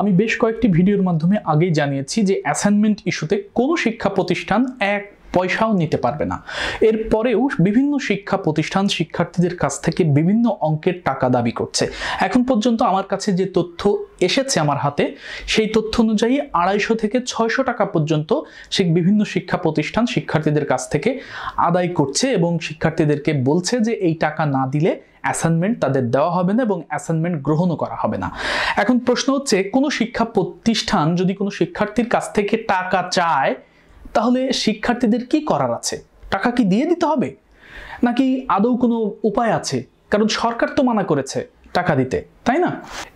আমি বেশ কয়েকটি ভিডিওর মাধ্যমে আগেই জানিয়েছি যে অ্যাসাইনমেন্ট ইস্যুতে কোনো শিক্ষা প্রতিষ্ঠান এক পয়সাও নিতে পারবে না। এরপরেও বিভিন্ন শিক্ষা প্রতিষ্ঠান শিক্ষার্থীদের কাছ থেকে বিভিন্ন অঙ্কের টাকা দাবি করছে। এখন পর্যন্ত আমার কাছে যে তথ্য এসেছে আমার হাতে, সেই তথ্য অনুযায়ী আড়াইশো থেকে ছয়শো টাকা পর্যন্ত সে বিভিন্ন শিক্ষা প্রতিষ্ঠান শিক্ষার্থীদের কাছ থেকে আদায় করছে এবং শিক্ষার্থীদেরকে বলছে যে এই টাকা না দিলে অ্যাসাইনমেন্ট তাদের দেওয়া হবে না এবং অ্যাসাইনমেন্ট গ্রহণও করা হবে না। এখন প্রশ্ন হচ্ছে, কোনো শিক্ষা প্রতিষ্ঠান যদি কোনো শিক্ষার্থীর কাছ থেকে টাকা চায়, তাহলে শিক্ষার্থীদের কি করার আছে? টাকা কি দিয়ে দিতে হবে? নাকি আদৌ কোনো উপায় আছে? কারণ সরকার তো মানা করেছে টাকা দিতে, তাই না?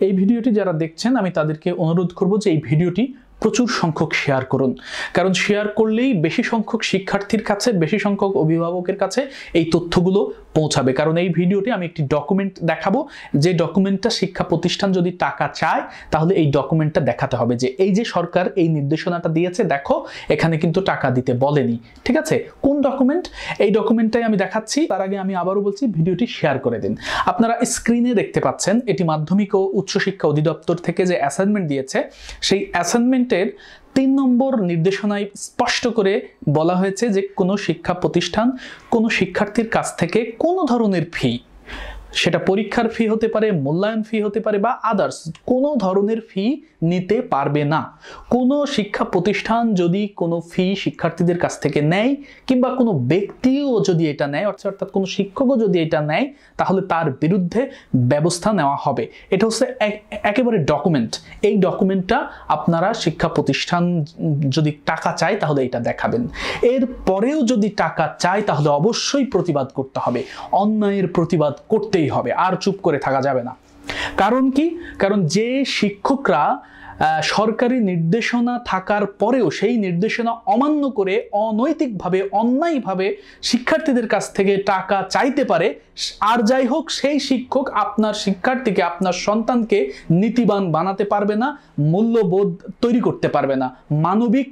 এই ভিডিওটি যারা দেখছেন, আমি তাদেরকে অনুরোধ করব যে এই ভিডিওটি প্রচুর সংখ্যক শেয়ার করুন। কারণ শেয়ার করলেই বেশি সংখ্যক শিক্ষার্থীর কাছে, বেশি সংখ্যক অভিভাবকের কাছে এই তথ্যগুলো পৌঁছাবে। কারণ এই ভিডিওটি আমি একটি ডকুমেন্ট দেখাবো। যে ডকুমেন্টটা শিক্ষা প্রতিষ্ঠান যদি টাকা চায়, তাহলে এই ডকুমেন্টটা দেখাতে হবে যে এই যে সরকার এই নির্দেশনাটা দিয়েছে, দেখো, এখানে কিন্তু টাকা দিতে বলেনি। ঠিক আছে? কোন ডকুমেন্ট এই ডকুমেন্টটাই আমি দেখাচ্ছি। তার আগে আমি আবারও বলছি, ভিডিওটি শেয়ার করে দিন। আপনারা স্ক্রিনে দেখতে পাচ্ছেন, এটি মাধ্যমিক ও উচ্চশিক্ষা অধিদপ্তর থেকে যে অ্যাসাইনমেন্ট দিয়েছে, সেই অ্যাসাইনমেন্টের তিন নম্বর নির্দেশনায় স্পষ্ট করে বলা হয়েছে যে কোনো শিক্ষা প্রতিষ্ঠান কোনো শিক্ষার্থীর কাছ থেকে কোনো ধরনের ফি সেটা পরীক্ষার ফি হতে পারে, মূল্যায়ন ফি হতে পারে বা আদার্স কোনো ধরনের ফি নিতে পারবে না। কোনো শিক্ষা প্রতিষ্ঠান যদি কোনো ফি শিক্ষার্থীদের কাছ থেকে নেয় কিংবা কোনো ব্যক্তিও যদি এটা নেয়, অর্থাৎ অর্থাৎ কোনো শিক্ষকও যদি এটা নেয়, তাহলে তার বিরুদ্ধে ব্যবস্থা নেওয়া হবে। এটা হচ্ছে একেবারে ডকুমেন্ট এই ডকুমেন্টটা আপনারা শিক্ষা প্রতিষ্ঠান যদি টাকা চায়, তাহলে এটা দেখাবেন। এর পরেও যদি টাকা চায়, তাহলে অবশ্যই প্রতিবাদ করতে হবে। অন্যায়ের প্রতিবাদ করতেই হবে, আর চুপ করে থাকা যাবে না। কারণ কি? কারণ যে শিক্ষকরা সরকারি নির্দেশনা থাকার পরেও সেই নির্দেশনা অমান্য করে অনৈতিকভাবে, অন্যায়ভাবে শিক্ষার্থীদের কাছ থেকে টাকা চাইতে পারে, আর যাই হোক, সেই শিক্ষক আপনার শিক্ষার্থীকে, আপনার সন্তানকে নীতিবান বানাতে পারবে না, মূল্যবোধ তৈরি করতে পারবে না, মানবিক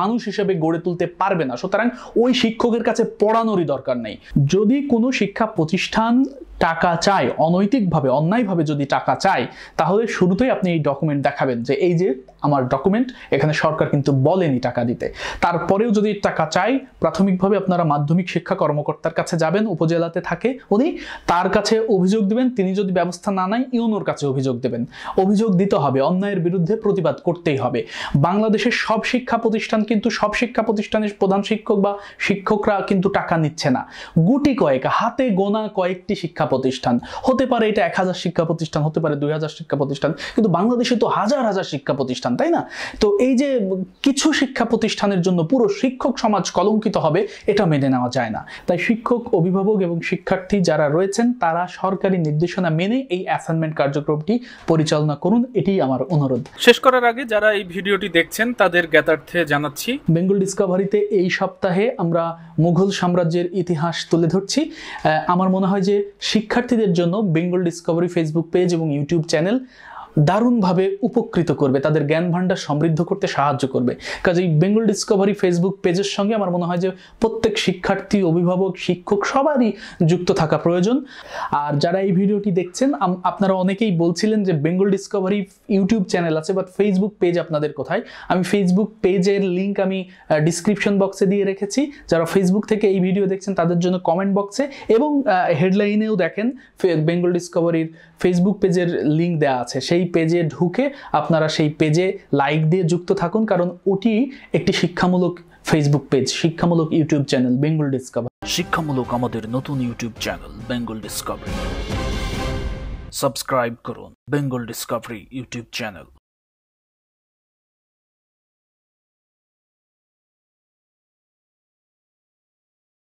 মানুষ হিসেবে গড়ে তুলতে পারবে না। সুতরাং ওই শিক্ষকের কাছে পড়ানোরই দরকার নেই। যদি কোনো শিক্ষা প্রতিষ্ঠান টাকা চায়, অনৈতিকভাবে, অন্যায়ভাবে যদি টাকা চায়, তাহলে শুরুতেই আপনি এই ডকুমেন্ট দেখাবেন যে এই যে আমার ডকুমেন্ট এখানে সরকার কিন্তু বলেনি টাকা দিতে। তারপরেও যদি টাকা চাই, প্রাথমিকভাবে আপনারা মাধ্যমিক শিক্ষা কর্মকর্তার কাছে যাবেন, উপজেলাতে থাকে উনি, তার কাছে অভিযোগ দিবেন, তিনি যদি ব্যবস্থা না নেয়, ইউনোর কাছে অভিযোগ দেবেন। অভিযোগ দিতে হবে, অন্যায়ের বিরুদ্ধে প্রতিবাদ করতেই হবে। বাংলাদেশের সব শিক্ষা প্রতিষ্ঠান কিন্তু, সব শিক্ষা প্রতিষ্ঠানের প্রধান শিক্ষক বা শিক্ষকরা কিন্তু টাকা নিচ্ছে না। গুটি কয়েক, হাতে গোনা কয়েকটি শিক্ষা প্রতিষ্ঠান। হতে পারে এটা এক হাজার শিক্ষা প্রতিষ্ঠান, হতে পারে দুই হাজার শিক্ষা প্রতিষ্ঠান, কিন্তু বাংলাদেশে তো হাজার হাজার শিক্ষা প্রতিষ্ঠান তাই না? তো এই যে কিছু শিক্ষা প্রতিষ্ঠানের জন্য পুরো শিক্ষক সমাজ কলঙ্কিত হবে এটা মেনে নেওয়া যায় না। তাই শিক্ষক অভিভাবক এবং শিক্ষার্থী যারা রয়েছেন তারা সরকারি নির্দেশনা মেনে এই অ্যাসাইনমেন্ট কার্যক্রমটি পরিচালনা করুন এটি আমার অনুরোধ। শেষ করার আগে যারা এই ভিডিওটি দেখছেন তাদের জ্ঞাতার্থে জানাচ্ছি। বেঙ্গল ডিসকভারিতে এই সপ্তাহে আমরা মুঘল সাম্রাজ্যের ইতিহাস তুলে ধরছি। আমার মনে হয় যে শিক্ষার্থীদের জন্য বেঙ্গল ডিসকভারি ফেসবুক পেজ এবং ইউটিউব চ্যানেল দারুণভাবে উপকৃত করবে, তাদের জ্ঞান ভাণ্ডার সমৃদ্ধ করতে সাহায্য করবে। কাজেই বেঙ্গল ডিসকভারি ফেসবুক পেজের সঙ্গে আমার মনে হয় যে প্রত্যেক শিক্ষার্থী, অভিভাবক, শিক্ষক সবারই যুক্ত থাকা প্রয়োজন। আর যারা এই ভিডিওটি দেখছেন আপনারা অনেকেই বলছিলেন যে বেঙ্গল ডিসকভারি ইউটিউব চ্যানেল আছে বাট ফেসবুক পেজ আপনাদের কোথায়? আমি ফেসবুক পেজের লিঙ্ক আমি ডিসক্রিপশন বক্সে দিয়ে রেখেছি। যারা ফেসবুক থেকে এই ভিডিও দেখছেন, তাদের জন্য কমেন্ট বক্সে এবং হেডলাইনেও দেখেন বেঙ্গল ডিসকভারির ফেসবুক পেজের লিঙ্ক দেওয়া আছে। সেই পেজে ঢুকে আপনারা সেই পেজে লাইক দিয়ে যুক্ত থাকুন, কারণ ওটি একটি শিক্ষামূলক ফেসবুক পেজ শিক্ষামূলক ইউটিউব চ্যানেল বেঙ্গল ডিসকভার শিক্ষামূলক আমাদের নতুন YouTube channel Bengal Discovery subscribe করুন বেঙ্গল ডিসকভারি ইউটিউব চ্যানেল